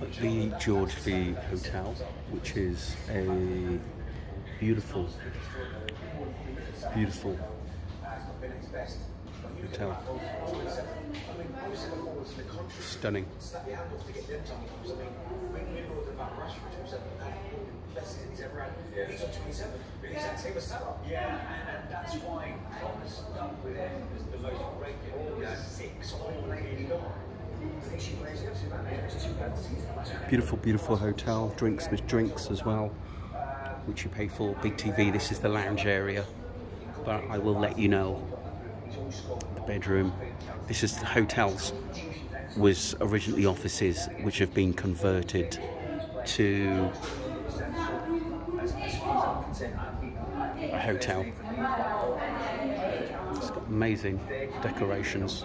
the George V Hotel, which is a beautiful, beautiful hotel. Stunning. Yeah, and, that's why Thomas with him the most regular. Six Beautiful, beautiful hotel. Drinks with drinks as well, which you pay for. Big TV. This is the lounge area, but I will let you know. The bedroom. This is the hotels. Was originally offices, which have been converted to a hotel. It's got amazing decorations.